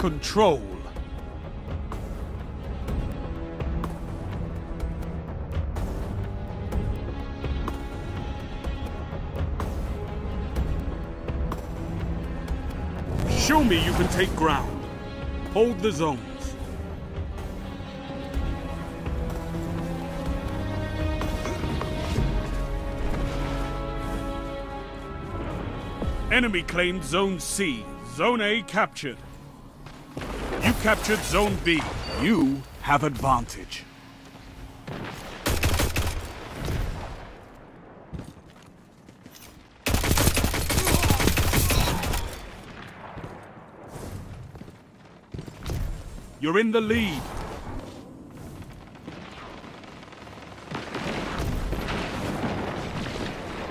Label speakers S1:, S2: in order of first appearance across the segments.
S1: control. Show me you can take ground. Hold the zones. Enemy claimed Zone C. Zone A captured. Captured Zone B. You have advantage. You're in the lead.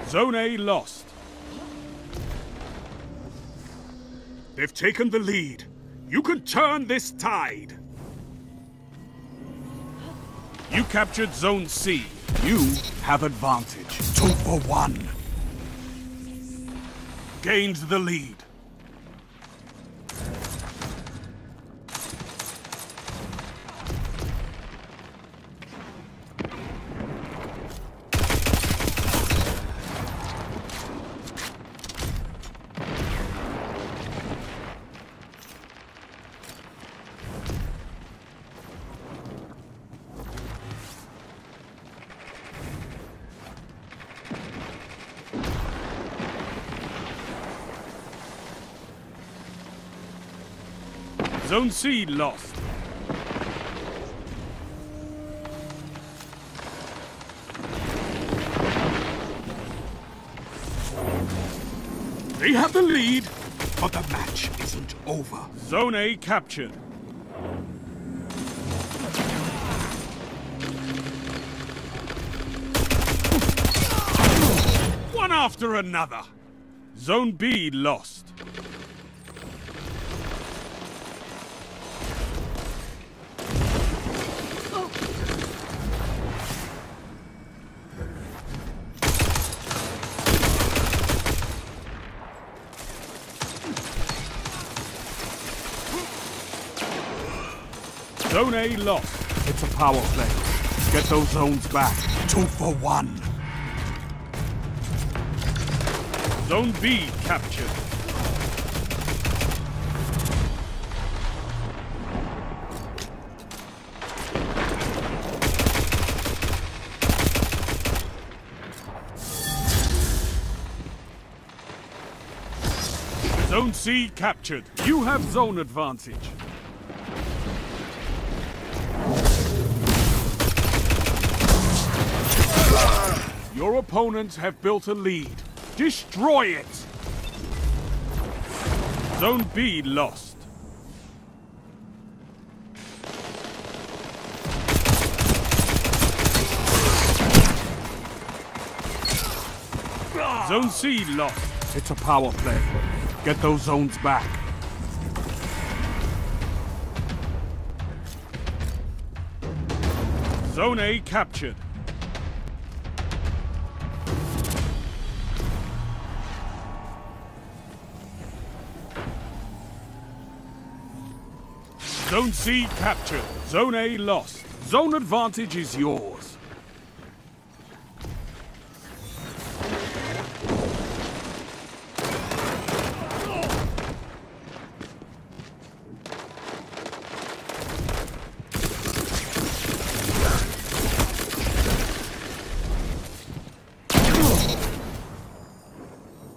S1: Zone A lost. They've taken the lead. You can turn this tide. You captured Zone C. You have advantage. Two for one. Gained the lead. Zone C lost. They have the lead, but the match isn't over. Zone A captured. One after another. Zone B lost. Zone A lost. It's a power play. Get those zones back. Two for one. Zone B captured. Zone C captured. You have zone advantage. Your opponents have built a lead. Destroy it! Zone B lost. Zone C lost. It's a power play. Get those zones back. Zone A captured. Zone C captured. Zone A lost. Zone advantage is yours.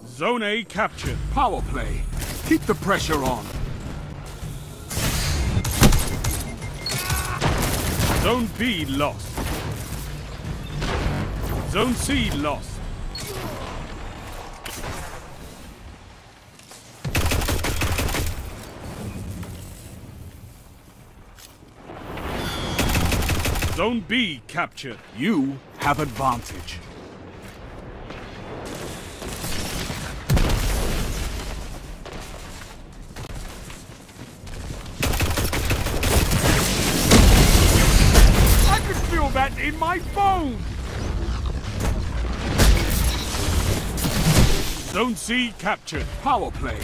S1: Zone A captured. Power play. Keep the pressure on. Zone B lost. Zone C lost. Zone B captured. You have advantage. in my phone! Zone C captured. Power play.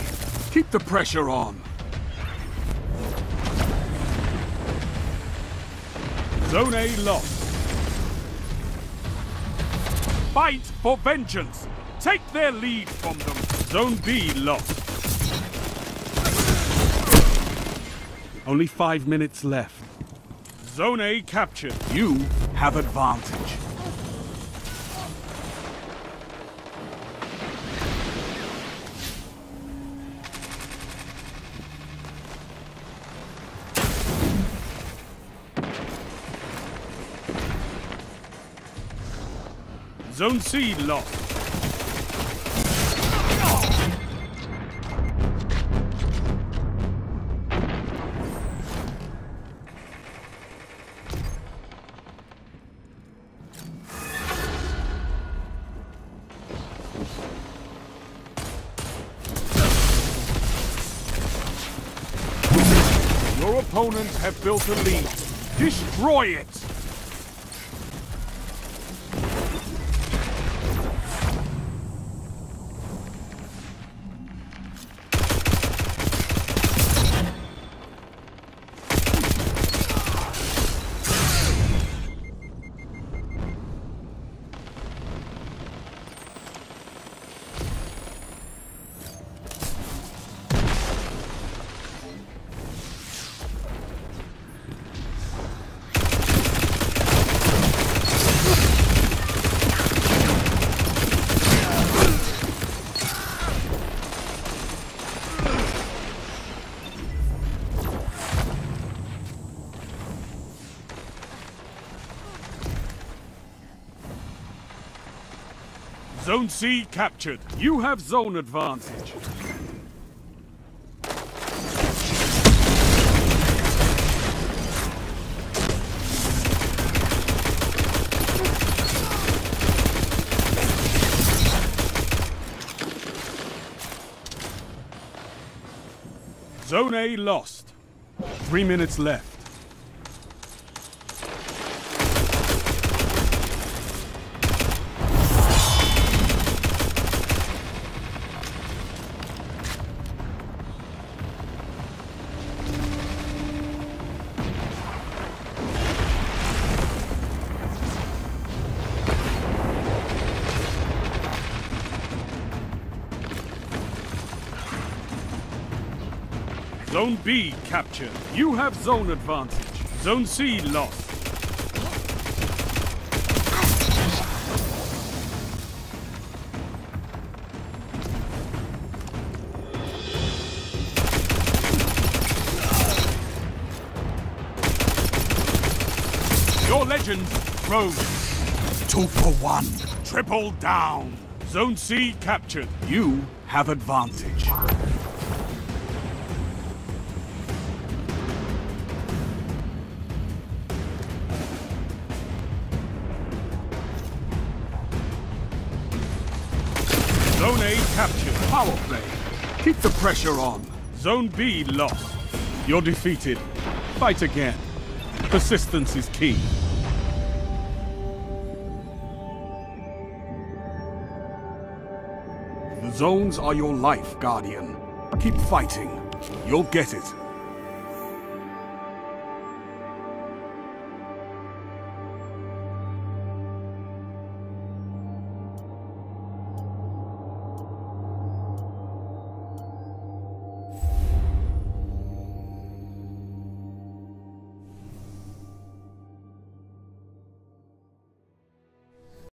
S1: Keep the pressure on. Zone A lost. Fight for vengeance. Take their lead from them. Zone B lost. Only five minutes left. Zone A captured. You have advantage. Zone C lost. Opponents have built a lead. Destroy it! Zone C captured. You have zone advantage. Zone A lost. Three minutes left. Zone B captured. You have zone advantage. Zone C lost. Your legend grows. Two for one. Triple down. Zone C captured. You have advantage. Power play. Keep the pressure on. Zone B lost. You're defeated. Fight again. Persistence is key. The zones are your life, Guardian. Keep fighting. You'll get it.